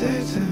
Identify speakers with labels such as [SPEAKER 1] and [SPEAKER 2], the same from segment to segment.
[SPEAKER 1] day turns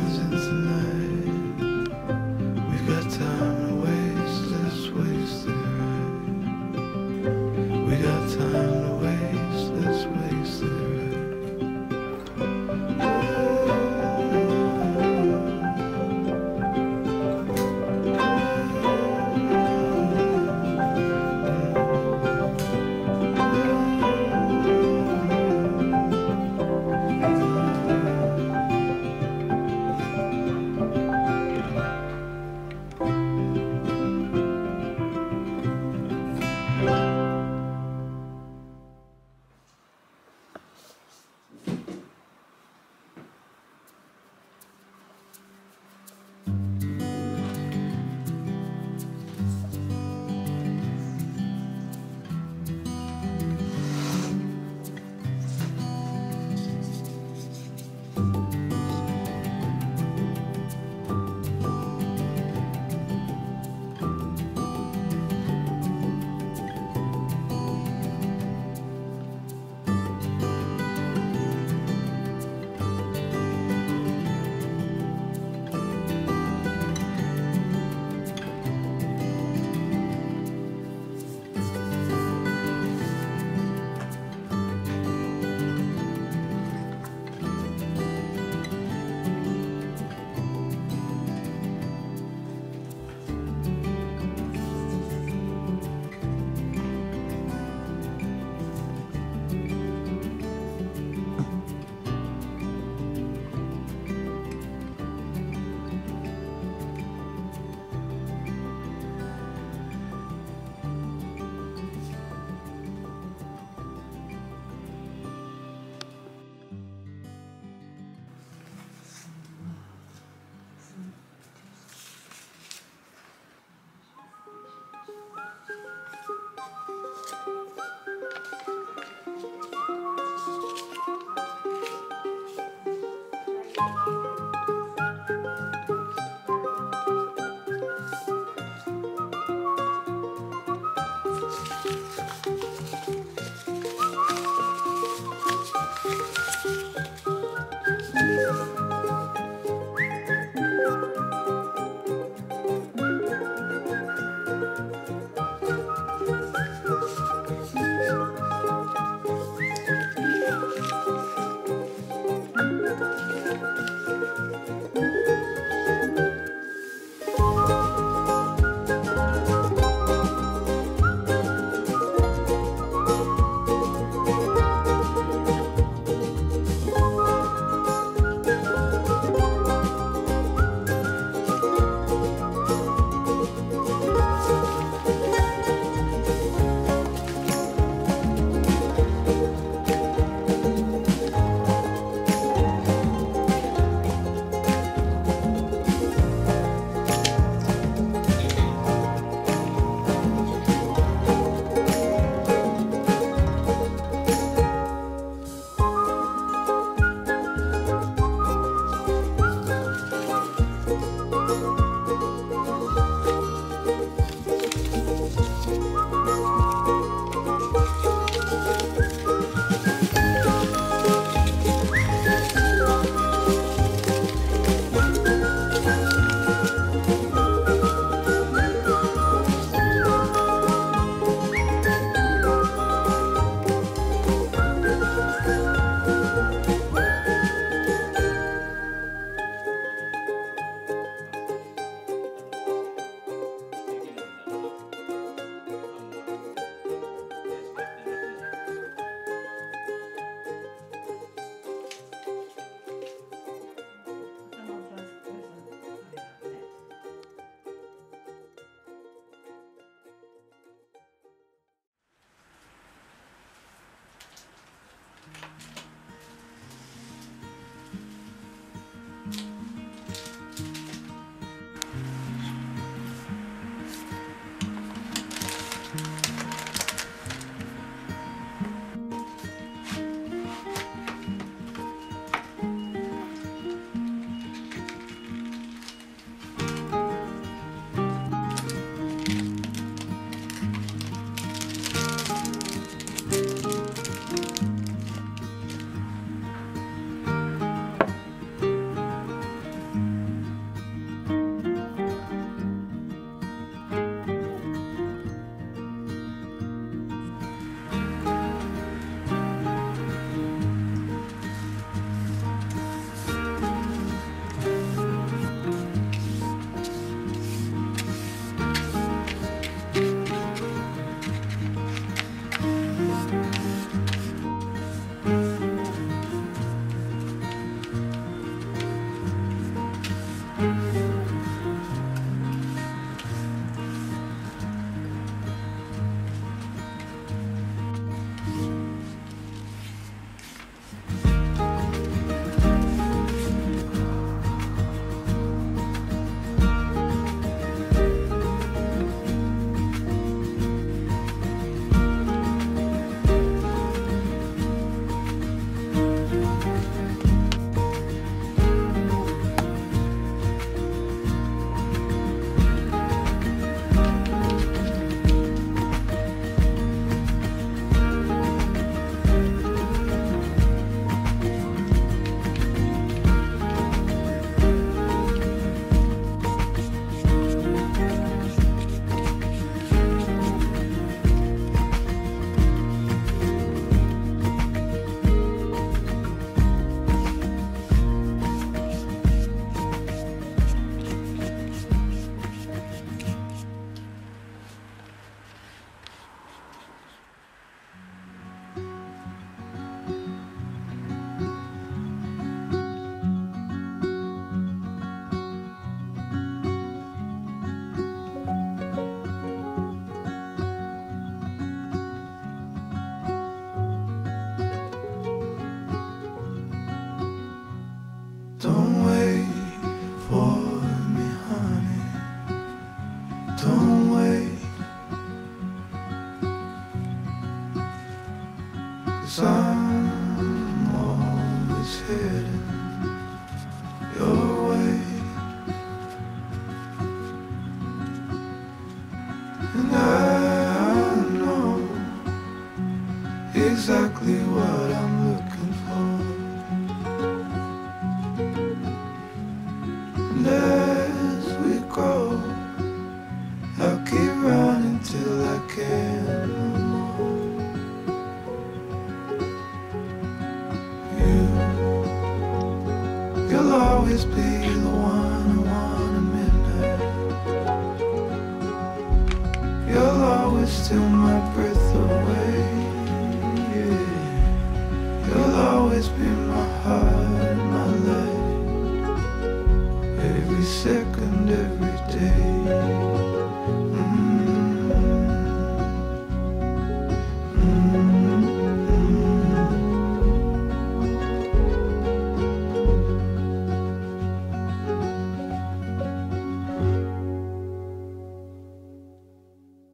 [SPEAKER 1] Cause I'm always heading